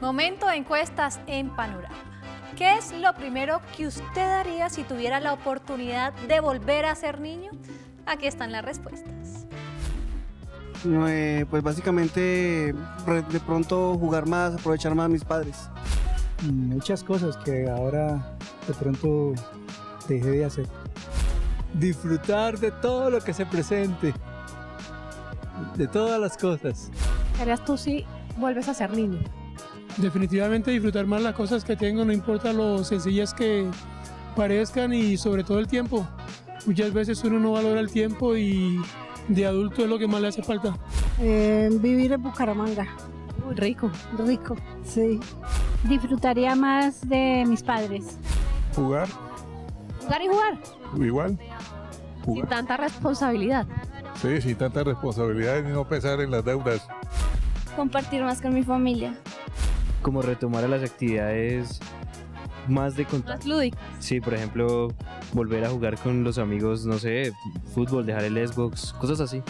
Momento de encuestas en Panorama. ¿Qué es lo primero que usted haría si tuviera la oportunidad de volver a ser niño? Aquí están las respuestas. Eh, pues básicamente de pronto jugar más, aprovechar más a mis padres. muchas cosas que ahora de pronto dejé de hacer. Disfrutar de todo lo que se presente, de todas las cosas. ¿Qué harías tú si vuelves a ser niño? Definitivamente disfrutar más las cosas que tengo, no importa lo sencillas que parezcan y sobre todo el tiempo. Muchas veces uno no valora el tiempo y de adulto es lo que más le hace falta. Eh, vivir en Bucaramanga, Muy rico. rico, sí. Disfrutaría más de mis padres. Jugar, Jugar y jugar. igual. Sin Jugar. tanta responsabilidad. Sí, sin tanta responsabilidad y no pesar en las deudas. compartir más con mi familia. Como retomar a las actividades más de contacto. Más lúdico. Sí, por ejemplo, volver a jugar con los amigos, no sé, fútbol, dejar el Xbox, cosas así.